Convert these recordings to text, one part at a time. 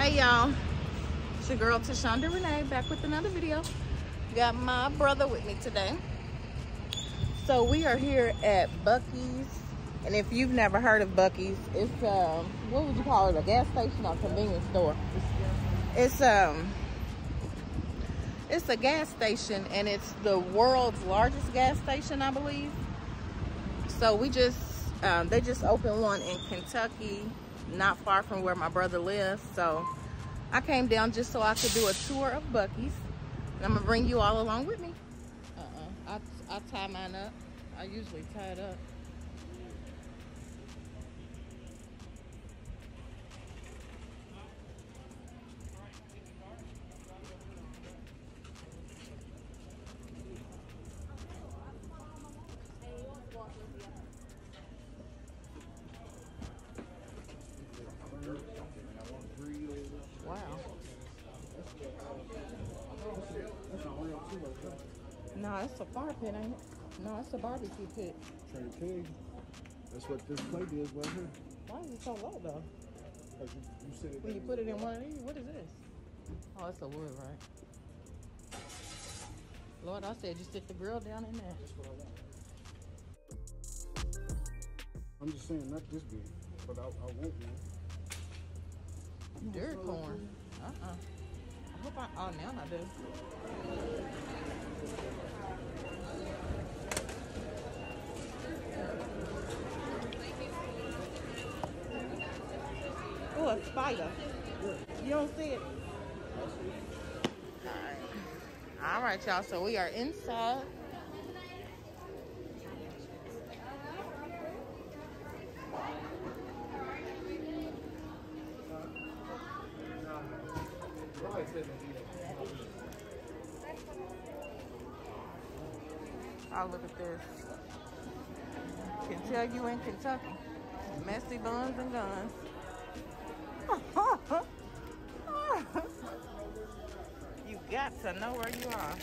Hey y'all, it's your girl Tashonda Renae back with another video. Got my brother with me today. So we are here at Buc-ee's. And if you've never heard of Buc-ee's, it's um what would you call it? A gas station or convenience store? It's um it's a gas station and it's the world's largest gas station, I believe. So we just um, they just opened one in Kentucky not far from where my brother lives. So I came down just so I could do a tour of Buc-ee's. And I'm gonna bring you all along with me. Uh-uh, I, I tie mine up. I usually tie it up. A fire pit, ain't it? No, it's a barbecue pit. Train King. That's what this plate is right here. Why is it so low though? 'Cause you, you said it. When you put it in one of these, what is this? Oh, it's a wood, right? Lord, I said you stick the grill down in there. That's what I want. I'm just saying, not this big, but I, I want one. Dirt corn. Uh-uh. Hope I, oh, now I do. Oh, a spider. You don't see it? Alright. Alright, y'all. So we are inside. Oh, look at this. Can tell you in Kentucky. Messy buns and guns. you got to know where you are.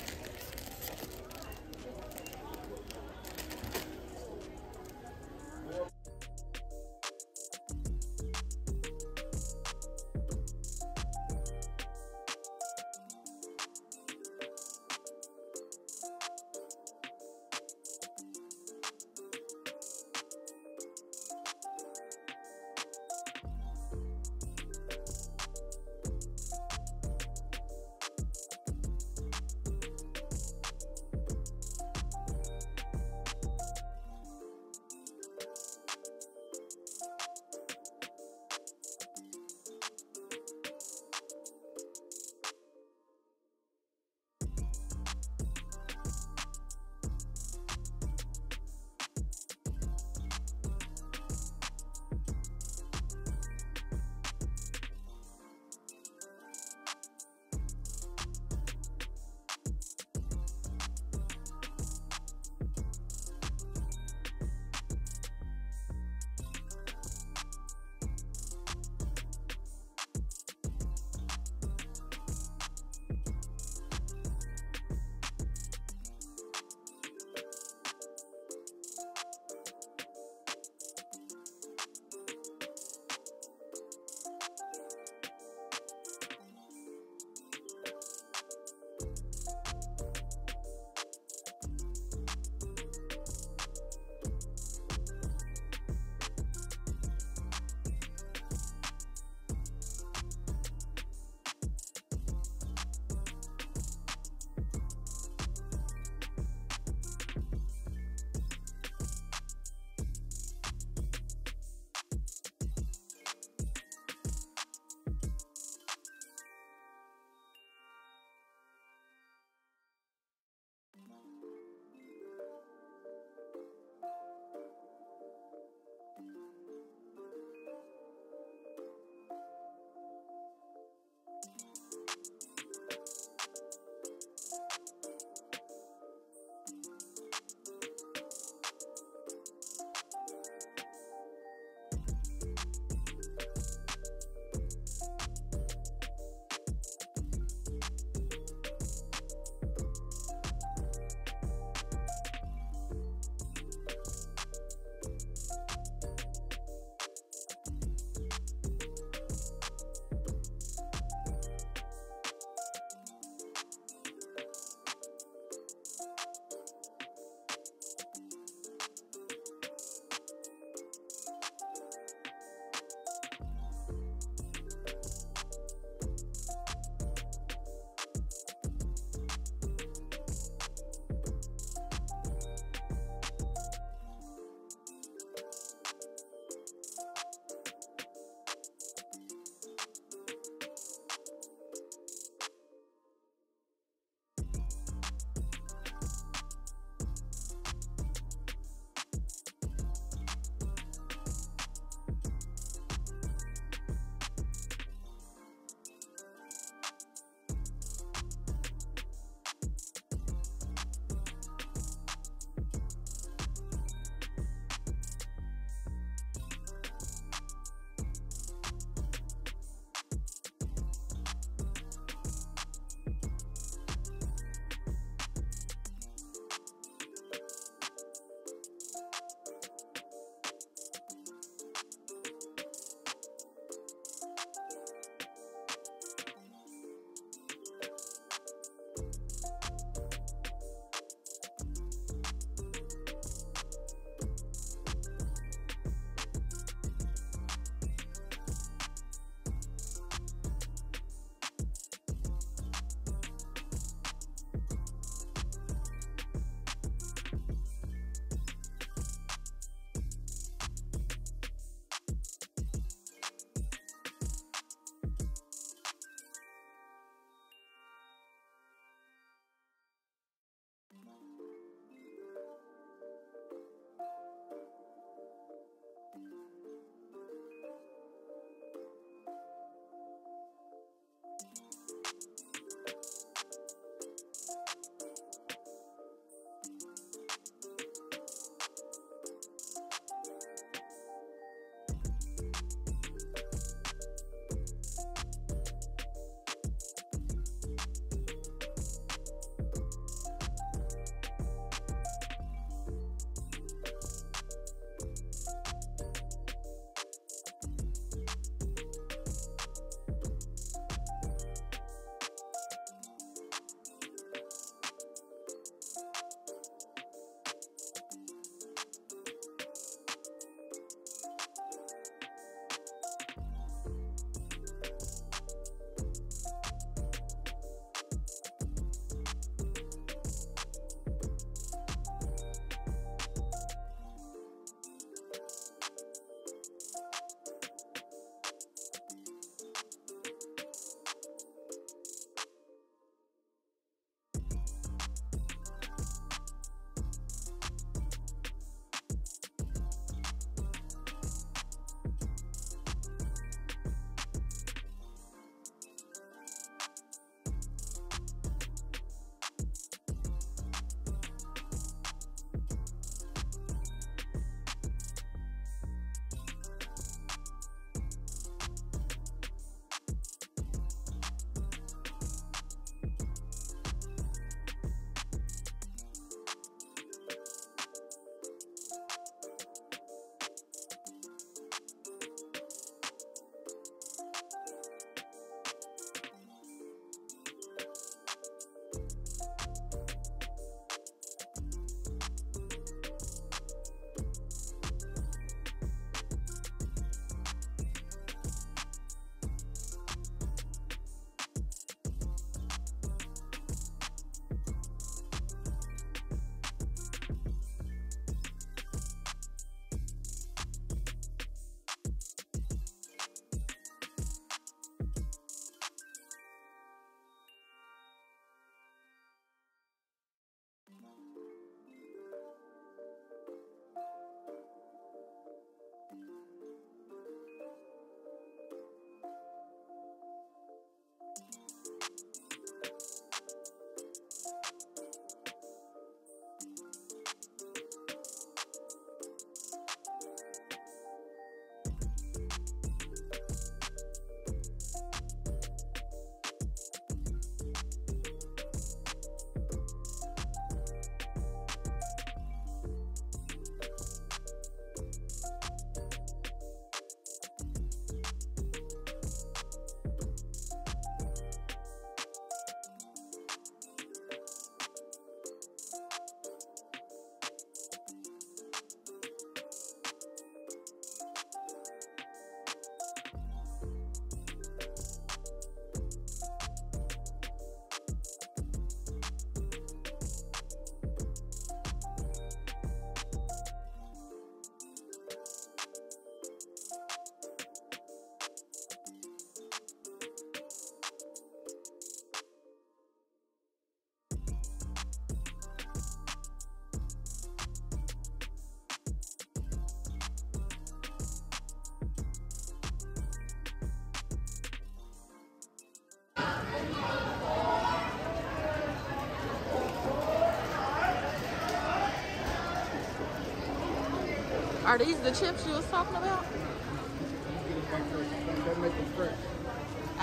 Are these the chips you was talking about?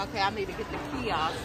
Okay, I need to get the kiosk.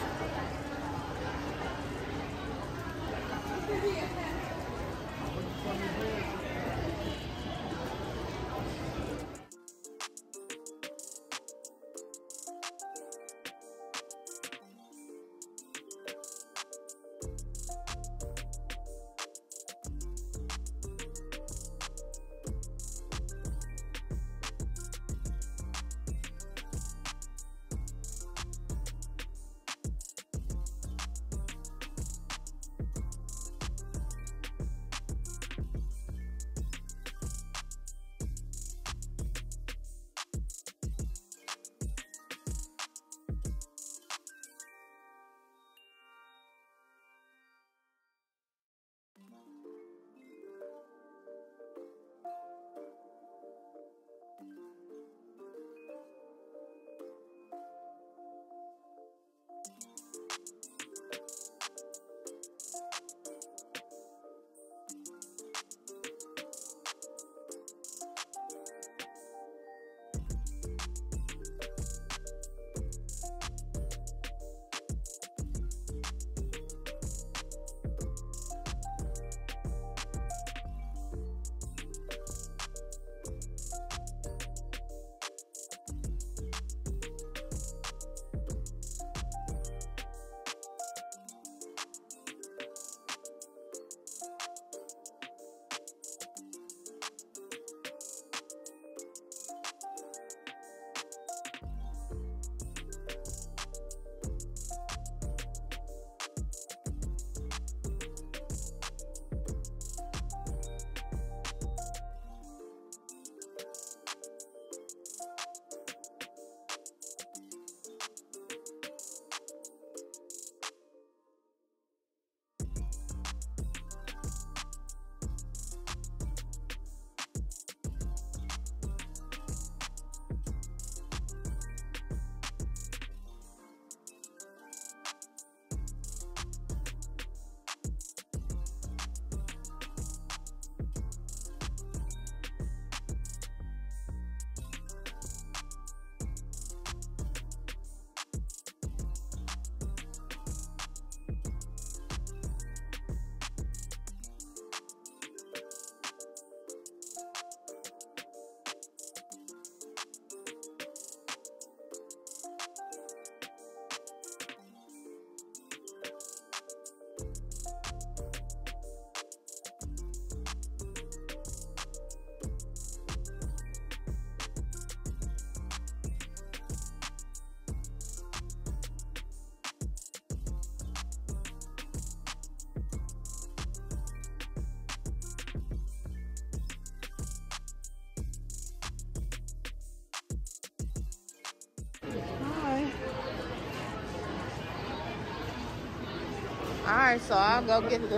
Right, so I'll go get the.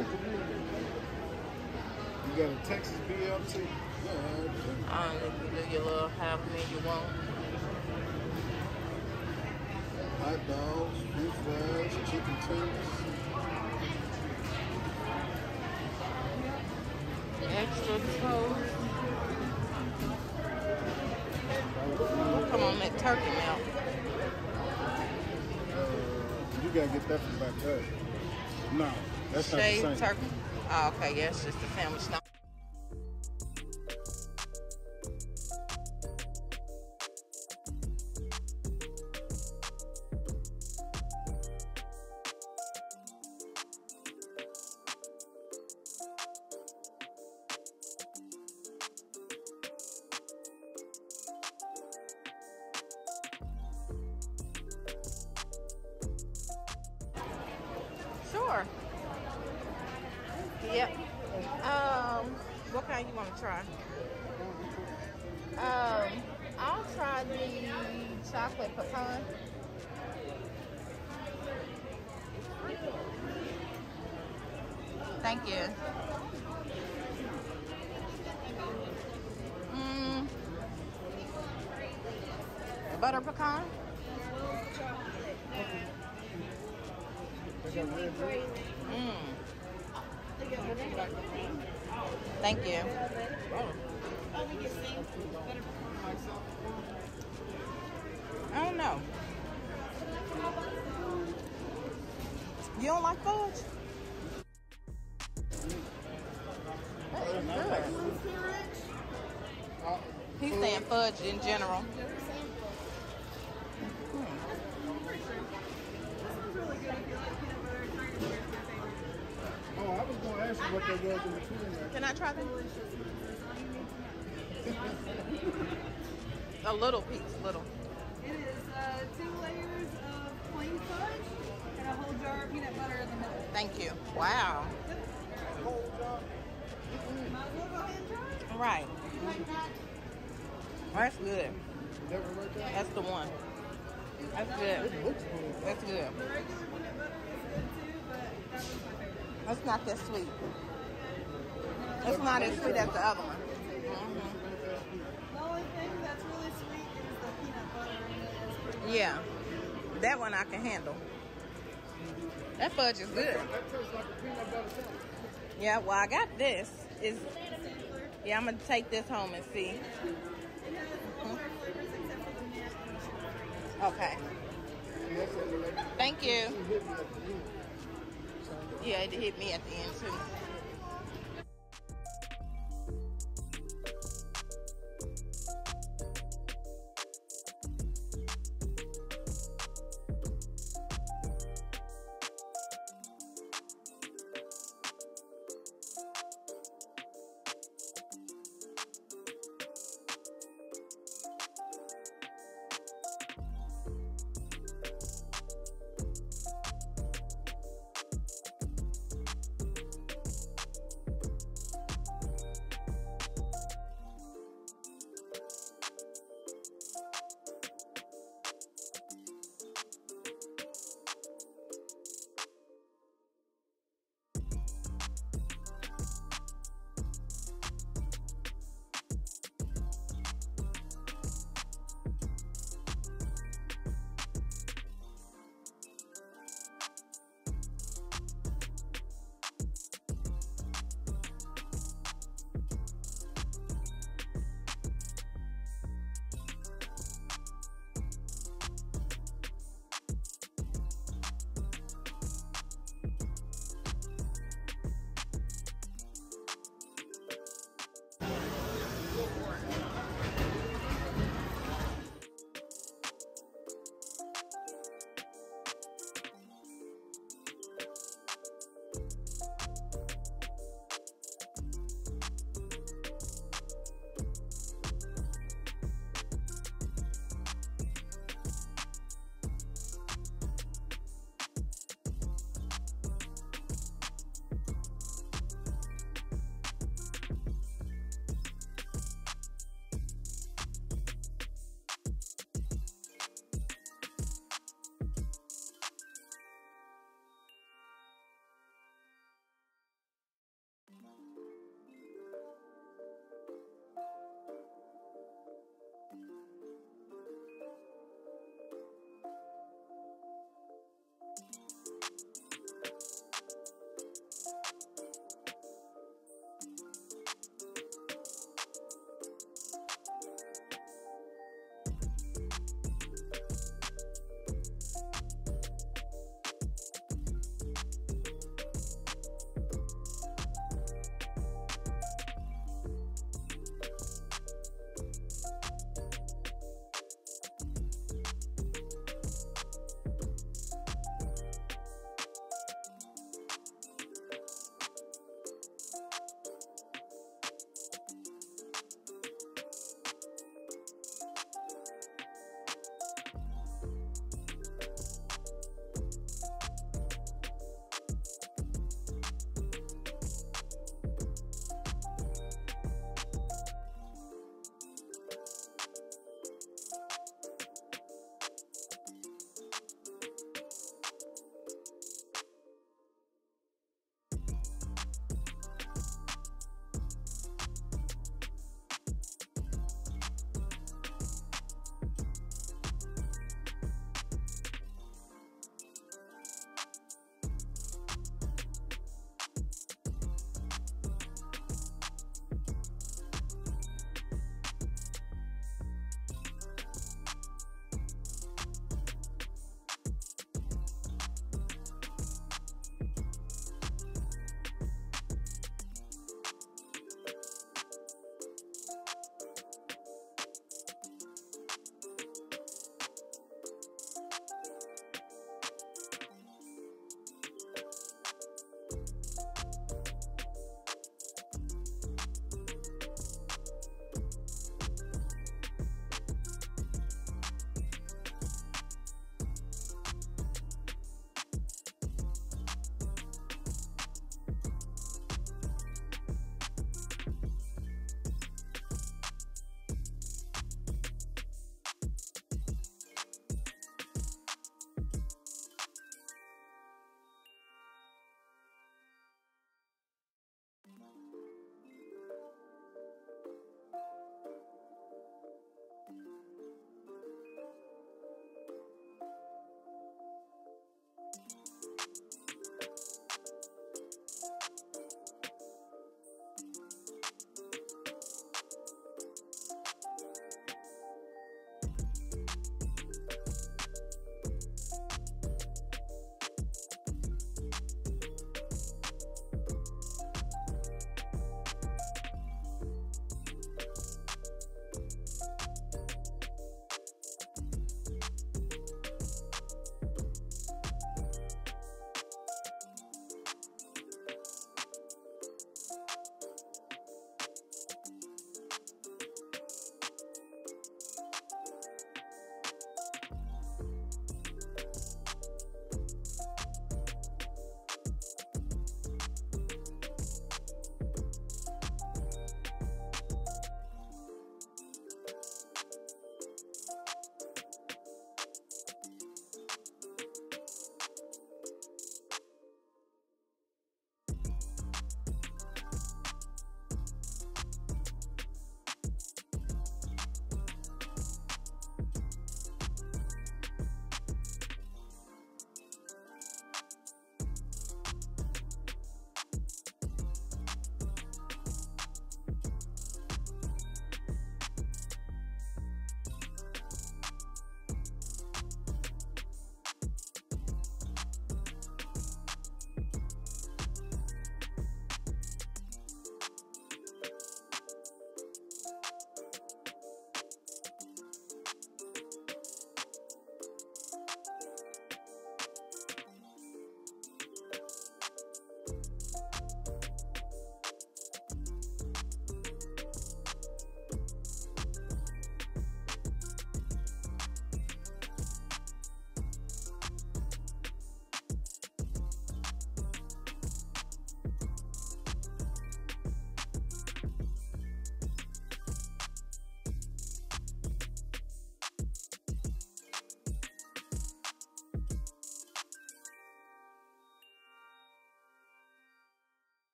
You got a Texas BLT? Yeah. Um, you do your little half menu one. Hot dogs, french fries, chicken tenders. Extra toast. Come on, that turkey melt. Uh, you gotta get that from back there. No, that's not the same. turkey. Oh, okay, yeah, it's just a sandwich. No. Butter pecan. They got red drink. Mm. Thank you. I don't know. You don't like fudge? That is good. He's saying fudge in general. I was going to ask you what there was in between there. Can I try them? A little piece, little. It is uh, two layers of plain fudge and a whole jar of peanut butter in the middle. Thank you. Wow. Whole jar? Might as well go ahead and try it. Right. That's good. That one right? That's the one. That's good. It looks good. That's good. The regular peanut butter is good too, but that one's my That's not that sweet. It's not as sweet as the other one. The only thing that's really sweet. It's Yeah. That one I can handle. That fudge is good. That tastes like a peanut butter sandwich. Yeah, well I got this. Is yeah, I'm gonna take this home and see. Sugar. Okay. Thank you. Yeah, it hit me at the end too.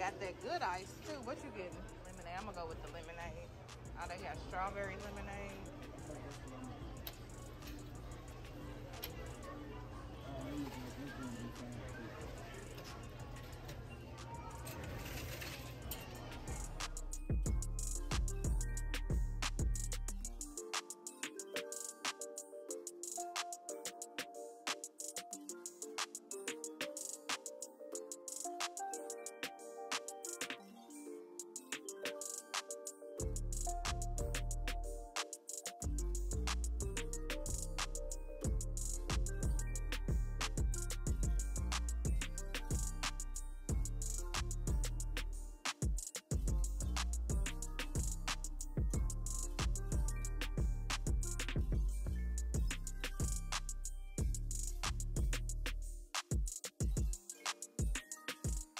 Got that good ice too. What you getting? Lemonade. I'm gonna go with the lemonade. Oh, they got strawberry lemonade. Oh,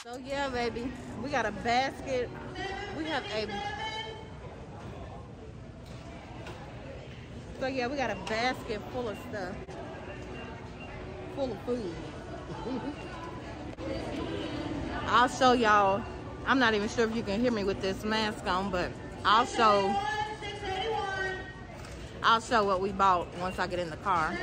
So yeah, baby, we got a basket. We have a. So yeah, we got a basket full of stuff, full of food. I'll show y'all. I'm not even sure if you can hear me with this mask on, but I'll show. I'll show what we bought once I get in the car.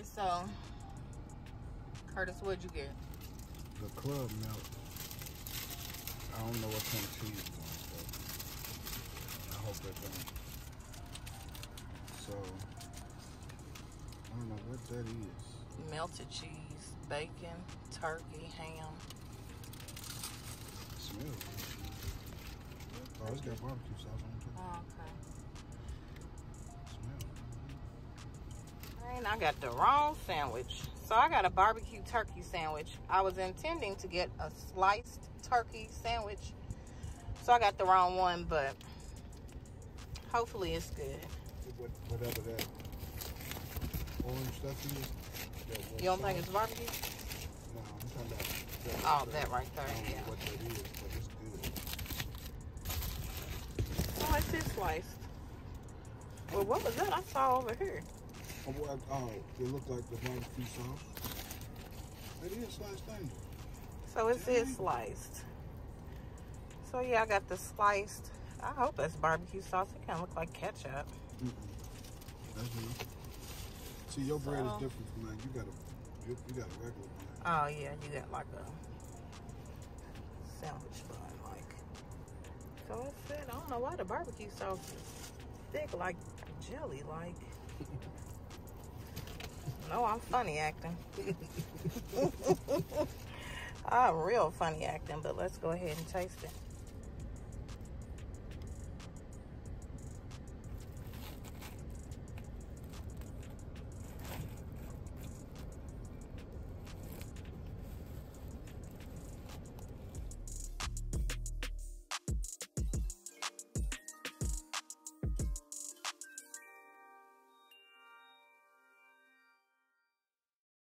Right, so Curtis, what'd you get? The club milk. I don't know what kind of cheese it's on, so I hope that don't. So I don't know what that is. Melted cheese, bacon, turkey, ham. It smells good. Oh, it's got barbecue sauce on it. Oh, okay. And I got the wrong sandwich. So I got a barbecue turkey sandwich. I was intending to get a sliced turkey sandwich. So I got the wrong one, but hopefully it's good. good. What, whatever that orange stuff is. You don't think it's barbecue? No, I'm talking about. That, Oh, that right there, yeah. what that is, but it's good. Oh, it's just sliced. Well, what was that I saw over here? Oh, what, uh, oh, it looked like the barbecue sauce. It is sliced onion. So it sliced. So yeah, I got the sliced. I hope that's barbecue sauce. It kind of look like ketchup. Mm-mm. That's. See, your bread So- is different from mine. You got a, you, you got a regular bread. Oh yeah, you got like a sandwich bun, like. So it said, I don't know why the barbecue sauce is thick like jelly, like. No, I'm funny acting. I'm real funny acting, but let's go ahead and taste it.